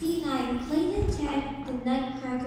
C9 Clayton Ted, The Nutcracker.